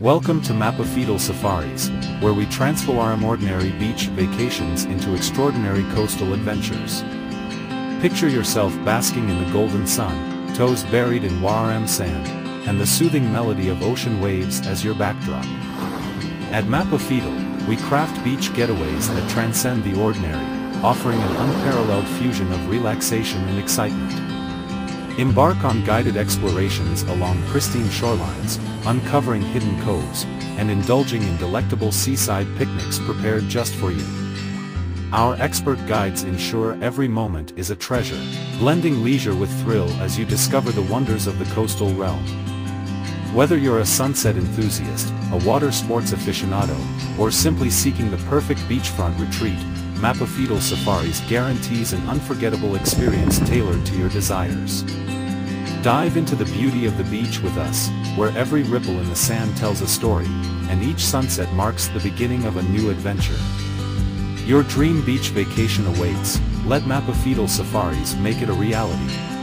Welcome to Mapefedal Safaris, where we transform ordinary beach vacations into extraordinary coastal adventures. Picture yourself basking in the golden sun, toes buried in warm sand, and the soothing melody of ocean waves as your backdrop. At Mapefedal, we craft beach getaways that transcend the ordinary, offering an unparalleled fusion of relaxation and excitement. Embark on guided explorations along pristine shorelines, uncovering hidden coves, and indulging in delectable seaside picnics prepared just for you. Our expert guides ensure every moment is a treasure, blending leisure with thrill as you discover the wonders of the coastal realm. Whether you're a sunset enthusiast, a water sports aficionado, or simply seeking the perfect beachfront retreat, Mapefedal Safaris guarantees an unforgettable experience tailored to your desires. Dive into the beauty of the beach with us, where every ripple in the sand tells a story, and each sunset marks the beginning of a new adventure. Your dream beach vacation awaits, let Mapefedal Safaris make it a reality.